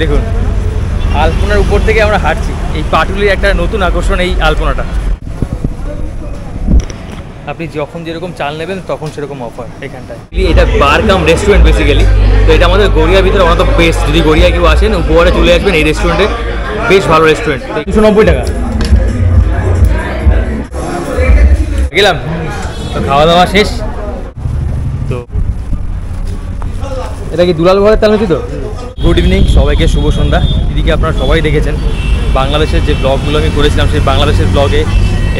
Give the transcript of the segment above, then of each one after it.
দেখুন, আলপনার উপর থেকে আমরা হাঁটছি। এই পাটুলির একটা নতুন আকর্ষণ এই আলপনাটা। আপনি যখন যেরকম চাল নেবেন, তখন সেরকম অফার এখানটায়। এটা বার কাম রেস্টুরেন্ট বেসিক্যালি তো এটা আমাদের গড়িয়ার ভিতরে ওয়ান অফ বেস্ট যদি গড়িয়া কেউ আসেন, উপহারে চলে আসবেন এই রেস্টুরেন্টে বেশ ভালো রেস্টুরেন্ট দুশো নব্বই টাকা। গেলাম। তো খাওয়া দাওয়া শেষ। তো এটা কি দুলাল ঘরের তাল তো? গুড ইভিনিং সবাইকে শুভ সন্ধ্যা। দিদিকে আপনারা সবাই দেখেছেন, বাংলাদেশের যে ব্লগগুলো আমি করেছিলাম, সেই বাংলাদেশের ব্লগে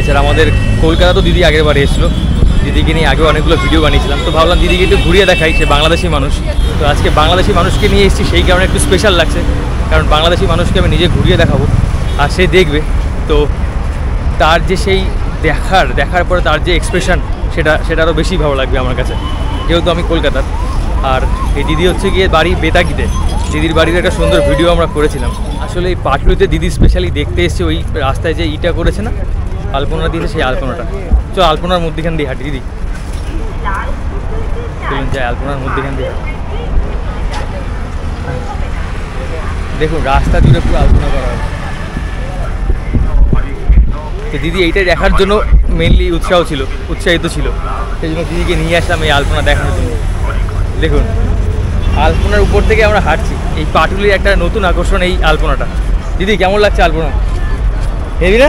এছাড়া আমাদের কলকাতা তো দিদি আগের বারে এসেছিল। দিদিকে নিয়ে আগেও অনেকগুলো ভিডিও বানিয়েছিলাম। তো ভাবলাম দিদিকে একটু ঘুরিয়ে দেখাই, সে বাংলাদেশি মানুষ। তো আজকে বাংলাদেশি মানুষকে নিয়ে এসেছি, সেই কারণে একটু স্পেশাল লাগছে। কারণ বাংলাদেশি মানুষকে আমি নিজে ঘুরিয়ে দেখাবো, আর সে দেখবে। তো তার যে সেই দেখার দেখার পরে তার যে এক্সপ্রেশন সেটা সেটা আরও বেশি ভালো লাগবে আমার কাছে। যেহেতু আমি কলকাতার, আর এই দিদি হচ্ছে গিয়ে বাড়ি বেতাগিতে। দিদির বাড়ির একটা সুন্দর ভিডিও আমরা করেছিলাম। আসলে এই পাটলুতে দিদি স্পেশালি দেখতে এসছে ওই রাস্তায় যে ইটা করেছে না? আলপনা দিয়েছে সেই আলপনাটা। চল আলপনার মধ্যেখান দিয়ে হাঁটি দিদি। চলুন যাই আলপনার মধ্যেখান দিয়ে। দেখুন, রাস্তা জুড়ে পুরো আলপনা করা তো দিদি এইটা দেখার জন্য মেনলি উৎসাহ ছিল, উৎসাহিত ছিল। সেই জন্য দিদিকে নিয়ে আসলাম এই আলপনা দেখানোর জন্য। দেখুন, আলপনার উপর থেকে আমরা হাঁটছি। এই পাটুলির একটা নতুন আকর্ষণ এই আলপনাটা। দিদি, কেমন লাগছে আলপনা? হেবি না?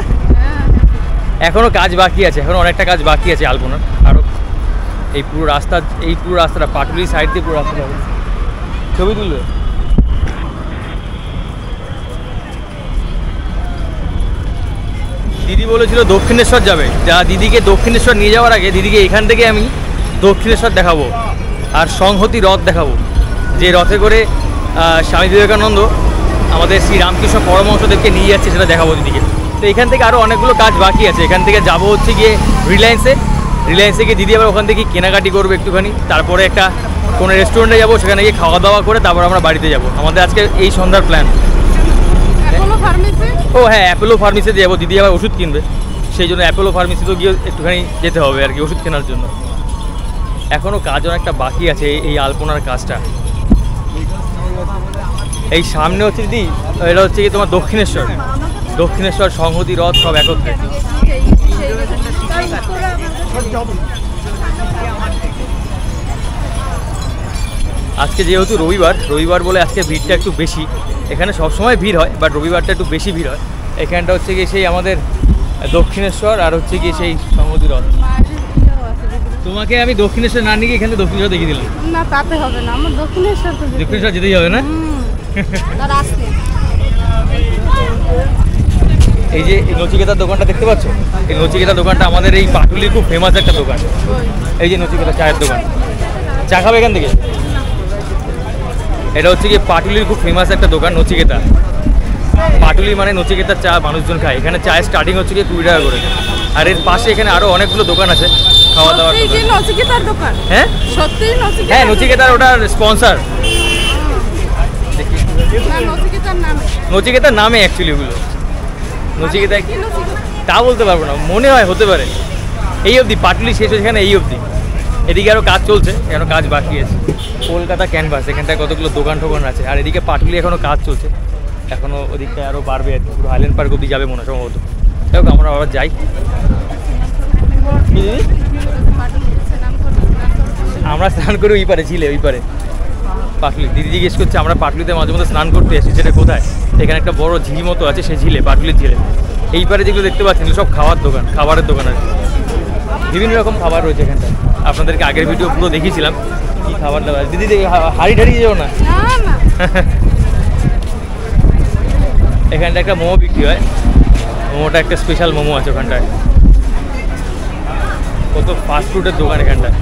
এখনও কাজ বাকি আছে এখনও অনেকটা কাজ বাকি আছে আলপনার। আরও এই পুরো রাস্তা, এই পুরো রাস্তাটা, পাটুলির সাইড দিয়ে পুরো রাস্তাটা ছবি তুলবে? দিদি বলেছিল দক্ষিণেশ্বর যাবে। যা দিদিকে দক্ষিণেশ্বর নিয়ে যাওয়ার আগে দিদিকে এখান থেকে আমি দক্ষিণেশ্বর দেখাবো। আর সংহতি রথ দেখাবো। যে রথে করে স্বামী বিবেকানন্দ আমাদের শ্রী রামকৃষ্ণ পরমহংসদেরকে নিয়ে যাচ্ছে সেটা দেখাবো দিদিকে তো এখান থেকে আরও অনেকগুলো কাজ বাকি আছে। এখান থেকে যাব হচ্ছে গিয়ে রিলায়েন্সে রিলায়েন্সে গিয়ে দিদি আবার ওখান থেকে কেনাকাটি করব একটুখানি। তারপরে একটা কোনো রেস্টুরেন্টে যাব সেখানে গিয়ে খাওয়া দাওয়া করে তারপর আমরা বাড়িতে যাব। আমাদের আজকে এই সন্ধ্যার প্ল্যান ও হ্যাঁ অ্যাপেলো ফার্মেসিতে যাব। দিদি আবার ওষুধ কিনবে। সেই জন্য অ্যাপেলো ফার্মেসিতেও গিয়ে একটুখানি যেতে হবে আর কি ওষুধ কেনার জন্য। এখনও কাজ অনেকটা বাকি আছে এই- এই আলপনার কাজটা। এই সামনে হচ্ছে দিদি এটা হচ্ছে তোমার দক্ষিণেশ্বর। দক্ষিণেশ্বর সংহতি রথ সব একত্রে। আজকে যেহেতু রবিবার রবিবার বলে আজকে ভিড়টা একটু বেশি। এখানে সবসময় ভিড় হয় বাট রবিবারটা একটু বেশি ভিড় হয়। এখানটা হচ্ছে গিয়ে সেই আমাদের দক্ষিণেশ্বর আর হচ্ছে গিয়ে সেই সংহতি রথ। তোমাকে আমি দক্ষিণেশ্বর না নিয়ে গিয়ে এখানে দক্ষিণেশ্বর দেখিয়ে দিলাম। না তাতে হবে না। আমার দক্ষিণেশ্বর তো দক্ষিণেশ্বর যেতেই হবে না? এই যে নচিকেতার দোকানটা দেখতে পাচ্ছ? এই নচিকেতার দোকানটা আমাদের এই পাটুলির খুব ফেমাস একটা দোকান। এই যে নচিকেতা চায়ের দোকান। চা খাবে এখান থেকে? এটা হচ্ছে কি পাটুলির খুব ফেমাস একটা দোকান নচিকেতা। পাটুলি মানে নচিকেতার চা মানুষজন খায়। এখানে চায়ের স্টার্টিং হচ্ছে কি কুড়ি টাকা করে। আর এর পাশে এখানে আরও অনেকগুলো দোকান আছে। খাওয়া দাওয়ার দোকান। হ্যাঁ? নচিকেতার হ্যাঁ নচিকেতার ওটার স্পন্সার নচিকেতার নাম। নামে অ্যাকচুয়ালি ওগুলো নচিকেতা তা বলতে পারব না মনে হয় হতে পারে। এই অবধি পাটুলি শেষ হয়েছে এখানে এই অবধি। এদিকে আরও কাজ চলছে এখনও কাজ বাকি আছে। কলকাতা ক্যানভাস এখানটায় কতগুলো দোকান টোকান আছে। আর এদিকে পাটুলি এখনও কাজ চলছে। এখনও ওদিকটায় আরও বাড়বে আর কি পুরো হাইল্যান্ড পার্ক অবধি যাবে মনে সম্ভবত। দেখো আমরা আবার যাই। আমরা স্নান করে ওই পারে ছিলে ওই পারে। পাটলি। দিদি জিজ্ঞেস করছে আমরা পাটলিতে মাঝে মধ্যে স্নান করতে এসেছি সেটা কোথায়? এখানে একটা বড় ঝিল মতো আছে সেই ঝিলে পাটলির ঝিলে। এই পারে যেগুলো দেখতে পাচ্ছেন সব খাওয়ার দোকান খাবারের দোকান আর কি। বিভিন্ন রকম খাবার রয়েছে এখানটায় আপনাদেরকে আগের ভিডিও পুরো দেখিয়েছিলাম কি খাবার দাবার। দিদি হাড়ি ঠাড়ি যেও না। এখানটা একটা মোমো বিক্রি হয়। মোমোটা একটা স্পেশাল মোমো আছে ওখানটায়। কত ফাস্টফুডের দোকান এখানটায়।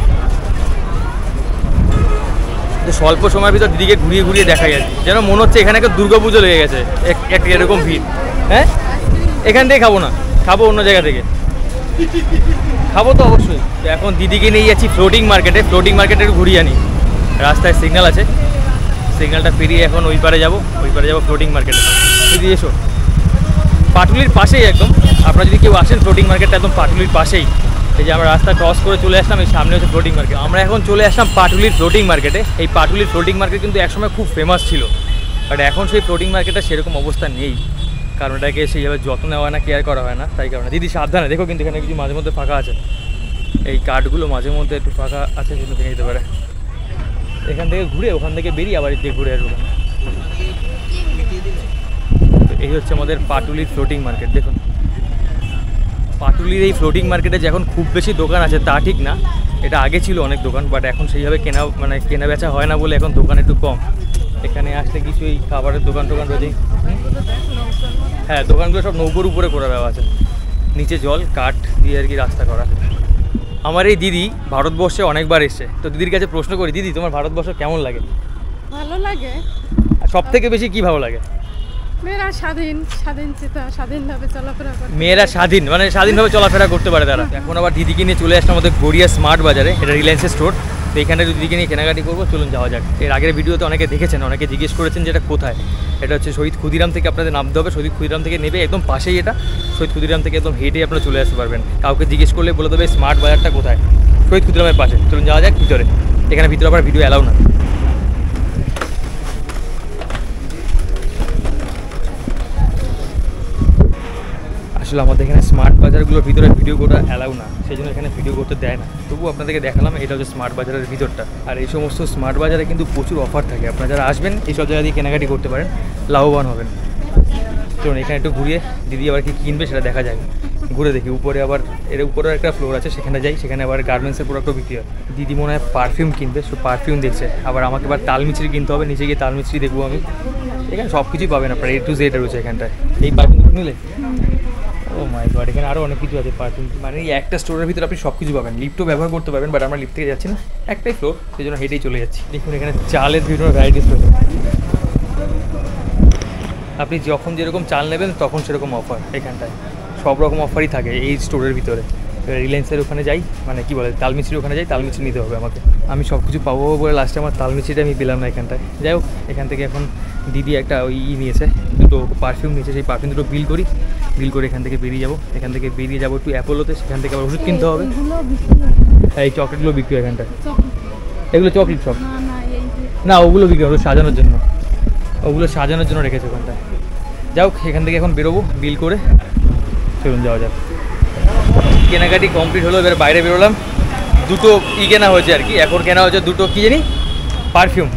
তো স্বল্প সময়ের ভিতর দিদিকে ঘুরিয়ে ঘুরিয়ে দেখা যাচ্ছে যেন মনে হচ্ছে এখানে একটা দুর্গা পুজো লেগে গেছে, এক- এরকম ভিড়। হ্যাঁ? এখান থেকে খাব না, খাব অন্য জায়গা থেকে। খাব তো অবশ্যই। এখন দিদিকে নিয়ে যাচ্ছি ফ্লোটিং মার্কেটে ফ্লোটিং মার্কেটে একটু ঘুরিয়ে আনি। রাস্তায় সিগন্যাল আছে। সিগন্যালটা পেরিয়ে এখন ওই পারে যাব, ওই পারে যাব ফ্লোটিং মার্কেটে দিদি, এসো। পাটুলির পাশেই একদম। আপনারা যদি কেউ আসেন ফ্লোটিং মার্কেটটা একদম পাটুলির পাশেই। এই যে আমরা রাস্তা ক্রস করে চলে আসলাম, এই সামনে হচ্ছে ফ্লোটিং মার্কেট আমরা এখন চলে আসলাম পাটুলির ফ্লোটিং মার্কেটে এই পাটুলির ফ্লোটিং মার্কেট কিন্তু একসময় খুব ফেমাস ছিল। বাট এখন সেই ফ্লোটিং মার্কেটটা সেরকম অবস্থা নেই। কারণ এটাকে সেইভাবে যত্ন নেওয়া হয় না কেয়ার করা হয় না। তাই কারণে দিদি, সাবধানে। দেখো কিন্তু এখানে কিছু মাঝে মধ্যে ফাঁকা আছে। এই কাঠগুলো মাঝে মধ্যে একটু ফাঁকা আছে কিন্তু ভেঙে যেতে পারে। এখান থেকে ঘুরে ওখান থেকে বেরিয়ে আবার এদিকে ঘুরে আসব। এই হচ্ছে আমাদের পাটুলির ফ্লোটিং মার্কেট দেখুন। পাটুলির এই ফ্লোটিং মার্কেটে যে এখন খুব বেশি দোকান আছে তা ঠিক না। এটা আগে ছিল অনেক দোকান বাট এখন সেইভাবে কেনা মানে কেনা বেচা হয় না বলে এখন দোকান একটু কম। এখানে আসলে কিছু এই খাবারের দোকান টোকান রয়েছে। হ্যাঁ দোকানগুলো সব নৌকোর উপরে করে দেওয়া আছে। নিচে জল কাঠ দিয়ে আর কি রাস্তা করা। আমার এই দিদি ভারতবর্ষে অনেকবার এসছে। তো দিদির কাছে প্রশ্ন করি দিদি তোমার ভারতবর্ষ কেমন লাগে? ভালো লাগে। সব থেকে বেশি কি ভালো লাগে? মেয়েরা স্বাধীন স্বাধীন চেতা স্বাধীনভাবে চলাফেরা করে। মেয়েরা স্বাধীন মানে স্বাধীনভাবে চলাফেরা করতে পারে তারা। এখন আবার দিদিকে নিয়ে চলে আসলাম আমাদের গড়িয়া স্মার্ট বাজারে এটা রিলায়েন্সের স্টোর। তো এখানে দিদিকে নিয়ে কেনাকাটি করব চলুন যাওয়া যাক। এর আগের ভিডিওতে অনেকে দেখেছেন অনেকে জিজ্ঞেস করেছেন যে এটা কোথায়? এটা হচ্ছে শহীদ ক্ষুদিরাম থেকে আপনাদের নামতে হবে। শহীদ ক্ষুদিরাম থেকে নেবে একদম পাশেই এটা। শহীদ ক্ষুদিরাম থেকে একদম হেঁটে আপনারা চলে আসতে পারবেন। কাউকে জিজ্ঞেস করলে বলে দেবে স্মার্ট বাজারটা কোথায়? শহীদ ক্ষুদিরামের পাশে। চলুন যাওয়া যাক ভিতরে। এখানে ভিতরে আবার ভিডিও অ্যালাউ না। আসলে আমাদের এখানে স্মার্ট বাজারগুলোর ভিতরে ভিডিও করা অ্যালাউ না সেই জন্য এখানে ভিডিও করতে দেয় না। তবু আপনাদেরকে দেখালাম, এটা হচ্ছে স্মার্ট বাজারের ভিতরটা। আর এই সমস্ত স্মার্ট বাজারে কিন্তু প্রচুর অফার থাকে। আপনারা যারা আসবেন, এই সব জায়গা দিয়ে কেনাকাটি করতে পারেন, লাভবান হবেন। চলুন, এখানে একটু ঘুরিয়ে দিদি আবার কি কিনবে সেটা দেখা যায় ঘুরে দেখি, উপরে আবার, এর উপরে একটা ফ্লোর আছে, সেখানে যাই, সেখানে আবার গার্মেন্টসের প্রোডাক্টও বিক্রি হয়। দিদি মনে হয় পারফিউম কিনবে, সো পারফিউম দেখছে আবার আমাকে আবার তালমিছরি কিনতে হবে, নিচে গিয়ে তালমিছরি দেখব আমি। এখানে সব কিছুই পাবেন আপনার এ টু জেড রয়েছে এখানটায়। এই পারফিউম নিলে? ও মাই গড এখানে আরও অনেক কিছু আছে পার্কিং মানে এই একটা স্টোরের ভিতরে আপনি সব কিছু পাবেন লিফটও ব্যবহার করতে পারবেন বাট আমরা লিফট থেকে যাচ্ছি না। একটাই ফ্লোর সেই জন্য হেঁটেই চলে যাচ্ছি। দেখুন, এখানে চালের বিভিন্ন ভ্যারাইটিস রয়েছে। আপনি যখন যেরকম চাল নেবেন, তখন সেরকম অফার এখানটায়। সব রকম অফারই থাকে এই স্টোরের ভিতরে। রিলায়েন্সের ওখানে যাই মানে কি বলে তালমিছরির ওখানে যাই তালমিছরি নিতে হবে আমাকে। আমি সব কিছু পাবো বলে লাস্টে আমার তালমিছরিটা আমি পেলাম না এখানটায়। যাই হোক, এখান থেকে এখন দিদি একটা ওই ই নিয়েছে, দুটো পারফিউম নিয়েছে, সেই পারফিউম দুটো বিল করি বিল করে এখান থেকে বেরিয়ে যাব। এখান থেকে বেরিয়ে যাব একটু অ্যাপোলোতে, সেখান থেকে আবার ওষুধ কিনতে হবে। এই চকলেটগুলো বিক্রি হয় এখানটায়। এগুলো চকলেট সব না, ওগুলো বিক্রি ওগুলো সাজানোর জন্য। ওগুলো সাজানোর জন্য রেখেছে ওখানটায়। যাই হোক, এখান থেকে এখন বেরোবো বিল করে, চলুন যাওয়া যাক। কেনাকাটি কমপ্লিট হলো, এবার বাইরে বেরোলাম। দুটো ই কেনা হয়েছে আর কি। এখন কেনা হয়েছে দুটো, কী জানি? পারফিউম।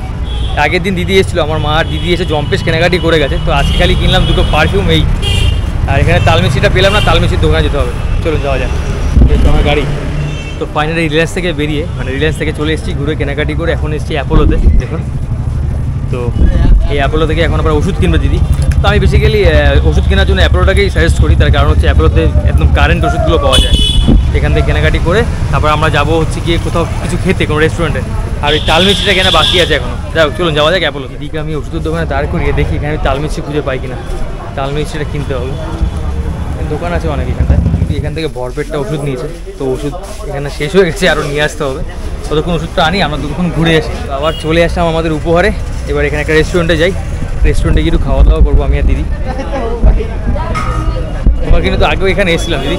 আগের দিন দিদি এসেছিল, আমার মা আর দিদি এসে জম্পেশ কেনাকাটি করে গেছে। তো আজকে খালি কিনলাম দুটো পারফিউম, এই। আর এখানে তালমিছিটা পেলাম না তালমিছির দোকানে যেতে হবে। চলুন, যাওয়া যাক। আমার গাড়ি। তো ফাইনালি রিলায়েন্স থেকে বেরিয়ে মানে রিলায়েন্স থেকে চলে এসেছি, ঘুরে কেনাকাটি করে এখন এসেছি অ্যাপোলোতে, দেখুন। তো এই অ্যাপোলো থেকে এখন আবার ওষুধ কিনবে দিদি। তো আমি বেসিক্যালি ওষুধ কেনার জন্য অ্যাপোলোটাকেই সাজেস্ট করি। তার কারণ হচ্ছে অ্যাপোলোতে একদম কারেন্ট ওষুধগুলো পাওয়া যায়। এখান থেকে কেনাকাটি করে তারপর আমরা যাব হচ্ছে গিয়ে কোথাও কিছু খেতে, কোনো রেস্টুরেন্টে আর ওই তালমিছিটা কেনা বাকি আছে এখনও। যাই হোক চলুন, যাওয়া যাক অ্যাপোলো দিদিকে আমি ওষুধের দোকানে দাঁড় করিয়ে দেখি, এখানে তালমিছি খুঁজে পাই কিনা। তালমিছিটা কিনতে হবে। দোকান আছে অনেক এখানটায়। কিন্তু এখান থেকে ভরপেটটা ওষুধ নিয়েছে। তো ওষুধ এখানে শেষ হয়ে গেছে, আরও নিয়ে আসতে হবে। ততক্ষণ ওষুধটা আনি, আমরা দুক্ষণ ঘুরে আসি। আবার চলে আসলাম আমাদের উপহারে। এবার এখানে একটা রেস্টুরেন্টে যাই। রেস্টুরেন্টে একটু খাওয়া দাওয়া করব আমি আর দিদি। তোমার কিন্তু আগেও এখানে এসেছিলাম, দিদি।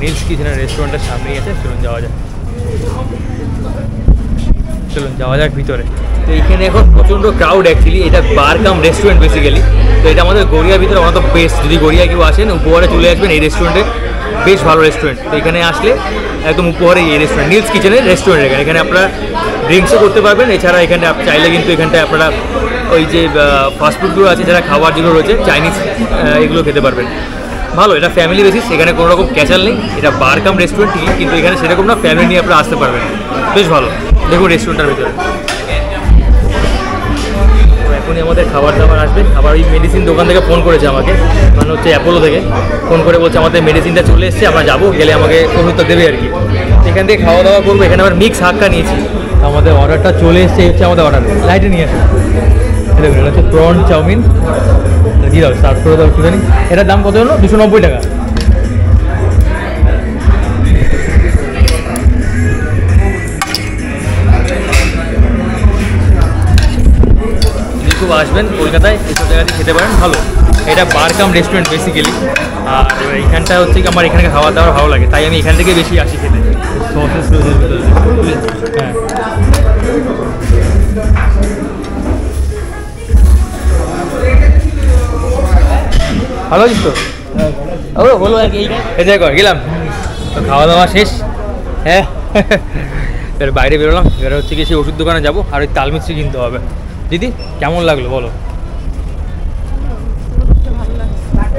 নীলস কিচেনের রেস্টুরেন্টের সামনেই আছে, চলুন যাওয়া যাক। চলুন যাওয়া যাক ভিতরে। তো এখানে এখন প্রচণ্ড ক্রাউড অ্যাকচুয়ালি এটা বার কাম রেস্টুরেন্ট বেসিক্যালি তো এটা আমাদের গড়িয়ার ভিতরে অনেক বেস্ট যদি গড়িয়া কেউ আসেন উপহারে চলে আসবেন এই রেস্টুরেন্টে বেশ ভালো রেস্টুরেন্ট তো এখানে আসলে একদম উপহারে এই রেস্টুরেন্ট নীলস কিচেনের রেস্টুরেন্ট এখানে। এখানে আপনারা ড্রিঙ্কসও করতে পারবেন। এছাড়া এখানে চাইলে কিন্তু এখানটায় আপনারা ওই যে ফাস্টফুডগুলো আছে, যারা খাবার যেগুলো রয়েছে চাইনিজ এগুলো খেতে পারবেন। ভালো, এটা ফ্যামিলি বেসিস এখানে কোনো রকম ক্যাচাল নেই। এটা বার কাম রেস্টুরেন্ট কিন্তু এখানে সেরকম না ফ্যামিলি নিয়ে আপনারা আসতে পারবেন। বেশ ভালো। দেখুন রেস্টুরেন্টের ভিতরে। এখনই আমাদের খাবার দাবার আসবে। আবার ওই মেডিসিন দোকান থেকে ফোন করেছে আমাকে। মানে হচ্ছে অ্যাপোলো থেকে। ফোন করে বলছে, আমাদের মেডিসিনটা চলে এসেছে, আমরা যাব। গেলে আমাকে ওষুধটা দেবে আর কি এখান থেকে খাওয়া দাওয়া করব। এখানে আবার মিক্স হাক্কা নিয়েছি। আমাদের অর্ডারটা চলে এসেছে হচ্ছে আমাদের অর্ডার লাইটে নিয়ে আসে এটা হচ্ছে প্রন চাউমিন দিয়ে দাও সার্ভ করে দাও একটুখানি। এটার দাম কত হলো? দুশো নব্বই টাকা। আসবেন কলকাতায় এইসব জায়গাতে খেতে পারেন ভালো। এটা বারকাম রেস্টুরেন্ট বেসিক্যালি আর এবার এইখানটা হচ্ছে কি আমার এখানে খাওয়া দাওয়া ভালো লাগে তাই আমি এখান থেকে বেশি আসি খেতে। হ্যাঁ। ভালো আছিস তো? ও বলো আর কি। কর গেলাম। তো খাওয়া দাওয়া শেষ। হ্যাঁ। এবার বাইরে বেরোলাম এবার হচ্ছে কি সেই ওষুধ দোকানে যাব আর ওই তালমিস্ত্রি কিনতে হবে। দিদি কেমন লাগল বলো?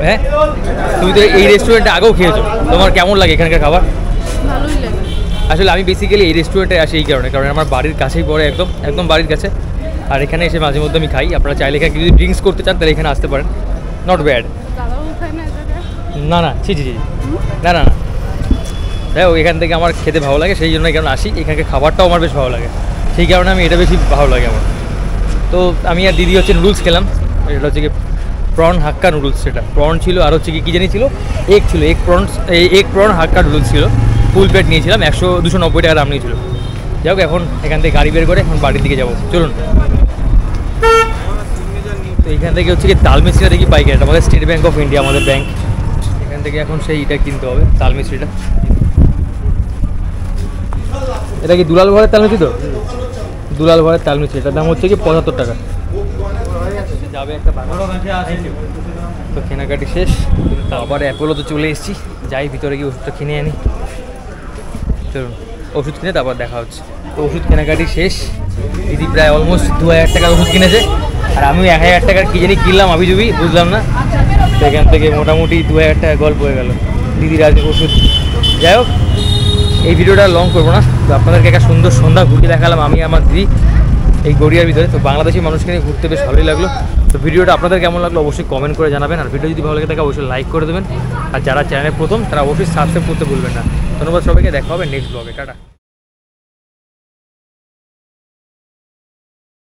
হ্যাঁ? তুমি তো এই রেস্টুরেন্টে আগেও খেয়েছো। তোমার কেমন লাগে এখানকার খাবার? আসলে আমি বেসিক্যালি এই রেস্টুরেন্টে আসি এই কারণে কারণ আমার বাড়ির কাছেই পড়ে একদম একদম বাড়ির কাছে। আর এখানে এসে মাঝে মধ্যে আমি খাই। আপনারা চাইলে এখানে যদি ড্রিঙ্কস করতে চান তাহলে এখানে আসতে পারেন। নট ব্যাড না না ছি ছি ছি না না না। যাই হোক এখান থেকে আমার খেতে ভালো লাগে সেই জন্য এখানে আসি। এখানকার খাবারটাও আমার বেশ ভালো লাগে। সেই কারণে আমি এটা বেশি ভালো লাগে আমার। তো আমি আর দিদি হচ্ছে নুডলস খেলাম। এটা হচ্ছে কি প্রন হাক্কা নুডলস সেটা। প্রন ছিল আর হচ্ছে কি কী জানি ছিল? এগ ছিল। এগ প্রন এক প্রন হাক্কা নুডলস ছিল। ফুল প্লেট নিয়েছিলাম, একশো দুশো নব্বই টাকা দাম নিয়েছিল। যাই হোক, এখন এখান থেকে গাড়ি বের করে এখন বাড়ির দিকে যাব। চলুন। তো এখান থেকে হচ্ছে কি তাল মিস্ত্রিটা দেখি পাইকারি এটা আমাদের স্টেট ব্যাঙ্ক অফ ইন্ডিয়া আমাদের ব্যাঙ্ক এখান থেকে এখন সেই এটা কিনতে হবে তাল মিস্ত্রিটা এটা কি দুলাল ঘরের তাল মিস্ত্রি তো? দুলাল ঘরের তাল মিস্ত্রি এটার দাম হচ্ছে কি পঁচাত্তর টাকা। যাবে একটা তো কেনাকাটি শেষ আবার অ্যাপোলো তো চলে এসেছি। যাই, ভিতরে গিয়ে ওষুধটা কিনে আনি। চলুন, ওষুধ কিনে তারপর দেখা হচ্ছে। তো ওষুধ কেনাকাটি শেষ। দিদি প্রায় অলমোস্ট দু হাজার টাকার ওষুধ কিনেছে। আর আমি এক হাজার টাকার কী জানি কিনলাম আমি জুবি বুঝলাম না। তো এখান থেকে মোটামুটি দু হাজার টাকা গল্প হয়ে গেল। দিদির আজ ওষুধ। যাই হোক এই ভিডিওটা লং করব না। তো আপনাদেরকে একটা সুন্দর সন্ধ্যা ঘুরিয়ে দেখালাম আমি, আমার দিদি এই গড়িয়ার ভিতরে। তো বাংলাদেশি মানুষকে নিয়ে ঘুরতে বেশ ভালোই লাগল। তো ভিডিওটা আপনাদের কেমন লাগল অবশ্যই কমেন্ট করে জানাবেন। আর ভিডিও যদি ভালো লাগে থাকে, অবশ্যই লাইক করে দেবেন। আর যারা চ্যানেলে প্রথম, তারা অবশ্যই সাবস্ক্রাইব করতে ভুলবেন না। ধন্যবাদ সবাইকে, দেখা হবে নেক্সট ব্লগে টাটা।